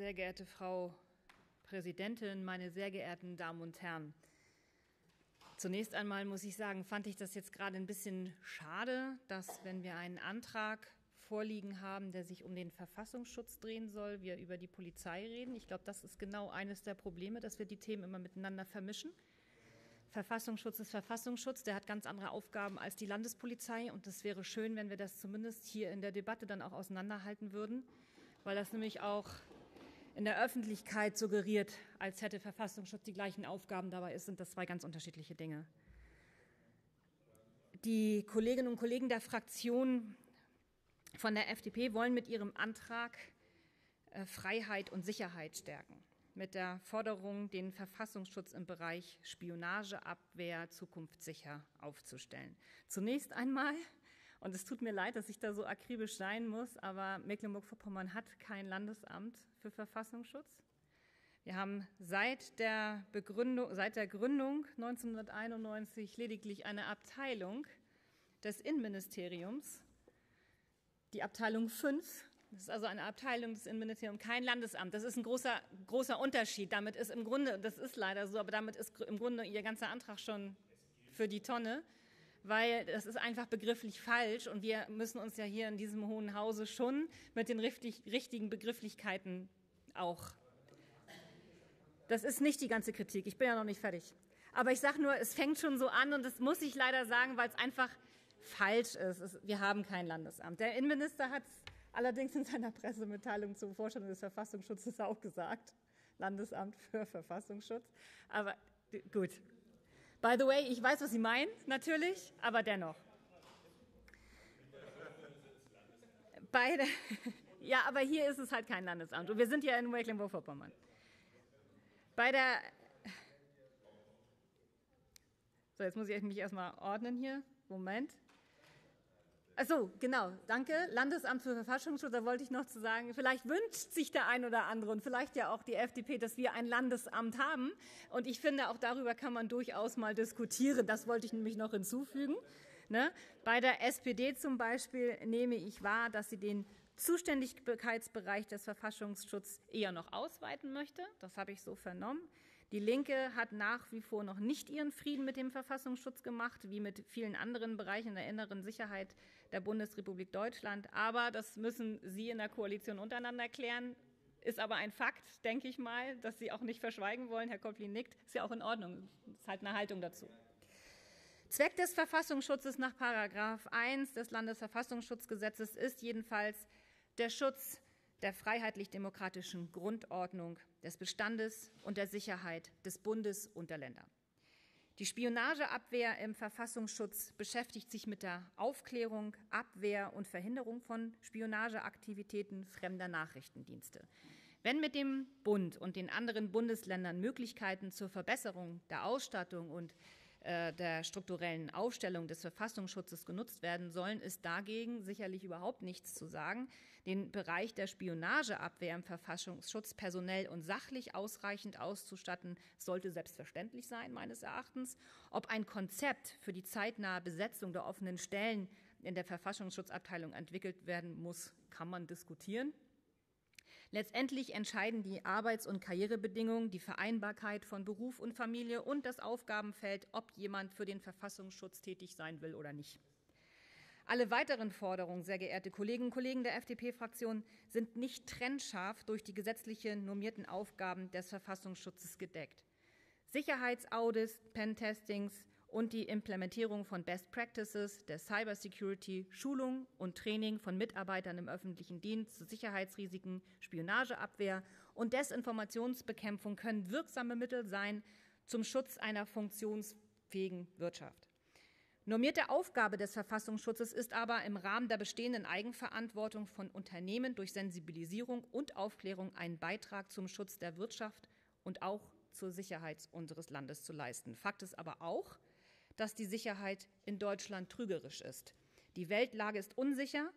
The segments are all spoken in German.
sehr geehrte Frau Präsidentin, meine sehr geehrten Damen und Herren. Zunächst einmal muss ich sagen, fand ich das jetzt gerade ein bisschen schade, dass, wenn wir einen Antrag vorliegen haben, der sich um den Verfassungsschutz drehen soll, wir über die Polizei reden. Ich glaube, das ist genau eines der Probleme, dass wir die Themen immer miteinander vermischen. Verfassungsschutz ist Verfassungsschutz, der hat ganz andere Aufgaben als die Landespolizei. Und es wäre schön, wenn wir das zumindest hier in der Debatte dann auch auseinanderhalten würden, weil das nämlich auch in der Öffentlichkeit suggeriert, als hätte Verfassungsschutz die gleichen Aufgaben. Dabei sind das zwei ganz unterschiedliche Dinge. Die Kolleginnen und Kollegen der Fraktion von der FDP wollen mit ihrem Antrag äh, Freiheit und Sicherheit stärken mit der Forderung, den Verfassungsschutz im Bereich Spionageabwehr zukunftssicher aufzustellen. Zunächst einmal, und es tut mir leid, dass ich da so akribisch sein muss, aber Mecklenburg-Vorpommern hat kein Landesamt für Verfassungsschutz. Wir haben seit der, Begründung, seit der Gründung 1991 lediglich eine Abteilung des Innenministeriums, die Abteilung 5 das ist also eine Abteilung des Innenministeriums, kein Landesamt. Das ist ein großer, großer Unterschied. Damit ist im Grunde, das ist leider so, aber damit ist im Grunde Ihr ganzer Antrag schon für die Tonne, weil das ist einfach begrifflich falsch und wir müssen uns ja hier in diesem Hohen Hause schon mit den richtig, richtigen Begrifflichkeiten auch. Das ist nicht die ganze Kritik. Ich bin ja noch nicht fertig. Aber ich sage nur, es fängt schon so an und das muss ich leider sagen, weil es einfach falsch ist. Wir haben kein Landesamt. Der Innenminister hat es allerdings in seiner Pressemitteilung zur Vorstellung des Verfassungsschutzes auch gesagt. Landesamt für Verfassungsschutz. Aber gut. By the way, ich weiß, was Sie meinen, natürlich, aber dennoch. Beide. Ja, aber hier ist es halt kein Landesamt. Und wir sind ja in Mecklenburg-Vorpommern. Bei der. So, jetzt muss ich mich erstmal ordnen hier. Moment. Achso, genau, danke. Landesamt für Verfassungsschutz, da wollte ich noch zu sagen, vielleicht wünscht sich der ein oder andere und vielleicht ja auch die FDP, dass wir ein Landesamt haben. Und ich finde, auch darüber kann man durchaus mal diskutieren. Das wollte ich nämlich noch hinzufügen. Ne? Bei der SPD zum Beispiel nehme ich wahr, dass sie den Zuständigkeitsbereich des Verfassungsschutzes eher noch ausweiten möchte. Das habe ich so vernommen. Die Linke hat nach wie vor noch nicht ihren Frieden mit dem Verfassungsschutz gemacht, wie mit vielen anderen Bereichen der inneren Sicherheit der Bundesrepublik Deutschland. Aber das müssen Sie in der Koalition untereinander klären. Ist aber ein Fakt, denke ich mal, dass Sie auch nicht verschweigen wollen. Herr Koplin nickt. Ist ja auch in Ordnung. Ist halt eine Haltung dazu. Zweck des Verfassungsschutzes nach Paragraph 1 des Landesverfassungsschutzgesetzes ist jedenfalls der Schutz der freiheitlich-demokratischen Grundordnung, des Bestandes und der Sicherheit des Bundes und der Länder. Die Spionageabwehr im Verfassungsschutz beschäftigt sich mit der Aufklärung, Abwehr und Verhinderung von Spionageaktivitäten fremder Nachrichtendienste. Wenn mit dem Bund und den anderen Bundesländern Möglichkeiten zur Verbesserung der Ausstattung und äh, der strukturellen Aufstellung des Verfassungsschutzes genutzt werden sollen, ist dagegen sicherlich überhaupt nichts zu sagen. Den Bereich der Spionageabwehr im Verfassungsschutz personell und sachlich ausreichend auszustatten, sollte selbstverständlich sein, meines Erachtens. Ob ein Konzept für die zeitnahe Besetzung der offenen Stellen in der Verfassungsschutzabteilung entwickelt werden muss, kann man diskutieren. Letztendlich entscheiden die Arbeits- und Karrierebedingungen, die Vereinbarkeit von Beruf und Familie und das Aufgabenfeld, ob jemand für den Verfassungsschutz tätig sein will oder nicht. Alle weiteren Forderungen, sehr geehrte Kolleginnen und Kollegen der FDP-Fraktion, sind nicht trennscharf durch die gesetzliche normierten Aufgaben des Verfassungsschutzes gedeckt. Sicherheitsaudits, Pentestings und die Implementierung von Best Practices der Cybersecurity, Schulung und Training von Mitarbeitern im öffentlichen Dienst zu Sicherheitsrisiken, Spionageabwehr und Desinformationsbekämpfung können wirksame Mittel sein zum Schutz einer funktionsfähigen Wirtschaft. Normierte Aufgabe des Verfassungsschutzes ist aber im Rahmen der bestehenden Eigenverantwortung von Unternehmen durch Sensibilisierung und Aufklärung einen Beitrag zum Schutz der Wirtschaft und auch zur Sicherheit unseres Landes zu leisten. Fakt ist aber auch, dass die Sicherheit in Deutschland trügerisch ist. Die Weltlage ist unsicher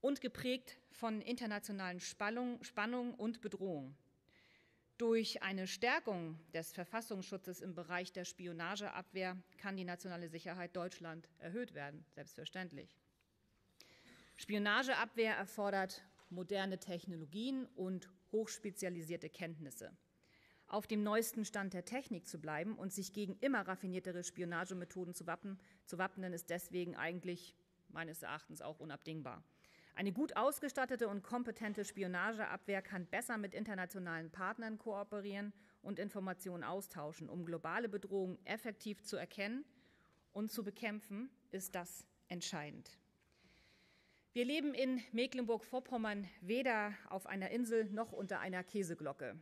und geprägt von internationalen Spannungen und Bedrohungen. Durch eine Stärkung des Verfassungsschutzes im Bereich der Spionageabwehr kann die nationale Sicherheit Deutschland erhöht werden, selbstverständlich. Spionageabwehr erfordert moderne Technologien und hochspezialisierte Kenntnisse. Auf dem neuesten Stand der Technik zu bleiben und sich gegen immer raffiniertere Spionagemethoden zu, wappen, zu wappnen, ist deswegen eigentlich meines Erachtens auch unabdingbar. Eine gut ausgestattete und kompetente Spionageabwehr kann besser mit internationalen Partnern kooperieren und Informationen austauschen. Um globale Bedrohungen effektiv zu erkennen und zu bekämpfen, ist das entscheidend. Wir leben in Mecklenburg-Vorpommern weder auf einer Insel noch unter einer Käseglocke.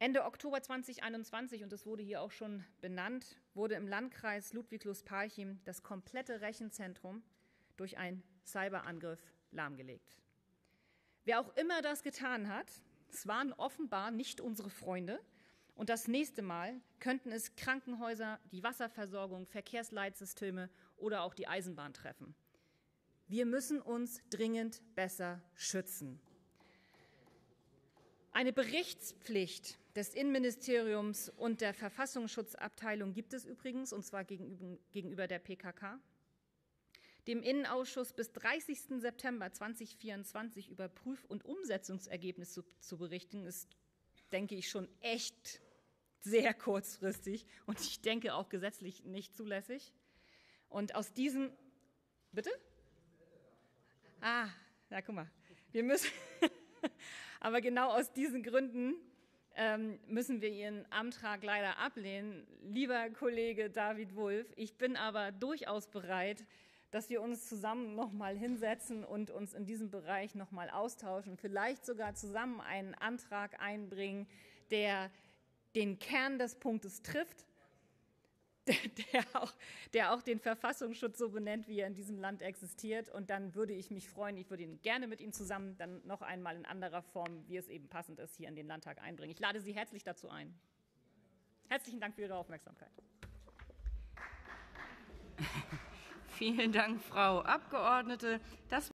Ende Oktober 2021, und es wurde hier auch schon benannt, wurde im Landkreis Ludwig-Lust-Parchim das komplette Rechenzentrum durch einen Cyberangriff lahmgelegt. Wer auch immer das getan hat, es waren offenbar nicht unsere Freunde. Und das nächste Mal könnten es Krankenhäuser, die Wasserversorgung, Verkehrsleitsysteme oder auch die Eisenbahn treffen. Wir müssen uns dringend besser schützen. Eine Berichtspflicht des Innenministeriums und der Verfassungsschutzabteilung gibt es übrigens, und zwar gegenüber der PKK. Dem Innenausschuss bis 30. September 2024 über Prüf- und Umsetzungsergebnisse zu, zu berichten, ist, denke ich, schon echt sehr kurzfristig und ich denke auch gesetzlich nicht zulässig. Und aus diesem, bitte? Ah, ja, guck mal. Wir müssen, aber genau aus diesen Gründen ähm, müssen wir Ihren Antrag leider ablehnen. Lieber Kollege David Wulff, ich bin aber durchaus bereit, dass wir uns zusammen nochmal hinsetzen und uns in diesem Bereich nochmal austauschen, vielleicht sogar zusammen einen Antrag einbringen, der den Kern des Punktes trifft, der auch, der auch den Verfassungsschutz so benennt, wie er in diesem Land existiert. Und dann würde ich mich freuen, ich würde ihn gerne mit Ihnen zusammen dann noch einmal in anderer Form, wie es eben passend ist, hier in den Landtag einbringen. Ich lade Sie herzlich dazu ein. Herzlichen Dank für Ihre Aufmerksamkeit. Vielen Dank, Frau Abgeordnete. Das